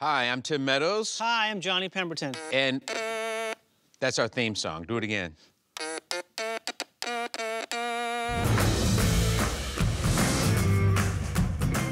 Hi, I'm Tim Meadows, Hi, I'm Johnny Pemberton. and that's our theme song. Do it again.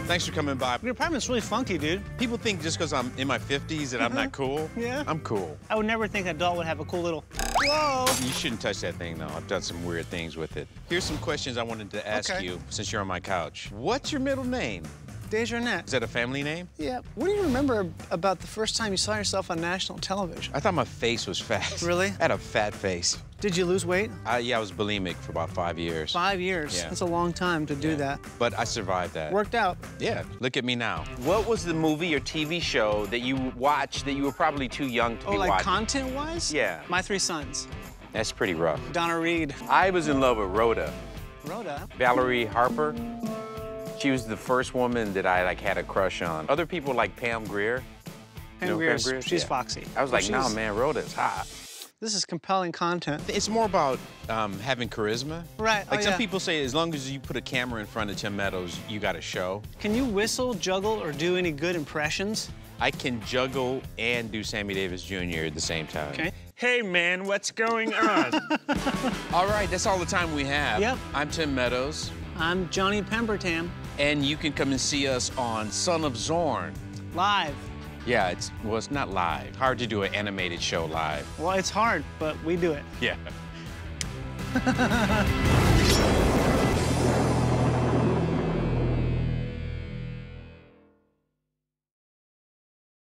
Thanks for coming by. Your apartment's really funky, dude. People think just because I'm in my 50s that I'm not uh-huh. cool. Yeah. I'm cool. I would never think an adult would have a cool little. Whoa! You shouldn't touch that thing, though. I've done some weird things with it. Here's some questions I wanted to ask Okay. you since you're on my couch. What's your middle name? Desjardins. Is that a family name? Yeah. What do you remember about the first time you saw yourself on national television? I thought my face was fat. Really? I had a fat face. Did you lose weight? I, yeah, I was bulimic for about five years. Five years. Yeah. That's a long time to do Yeah. that. But I survived that. Worked out. Yeah, look at me now. What was the movie or TV show that you watched that you were probably too young to Oh, be like watching? content-wise? Yeah. My Three Sons. That's pretty rough. Donna Reed. I was in love with Rhoda, Rhoda. Valerie Harper. She was the first woman that I like had a crush on. Other people like Pam Grier. Pam You know Grier's- Grier? she's Yeah. foxy. I was like, She's- no, man, Rhoda's hot. This is compelling content. It's more about um, having charisma. Right, Like oh, some yeah. people say, as long as you put a camera in front of Tim Meadows, you got a show. Can you whistle, juggle, or do any good impressions? I can juggle and do Sammy Davis Jr. at the same time. Okay. Hey, man, what's going on? all right, that's all the time we have. Yep. I'm Tim Meadows, I'm Johnny Pemberton. and you can come and see us on Son of Zorn. Live. Yeah, it's well, it's not live. Hard to do an animated show live. Well, it's hard, but we do it. Yeah.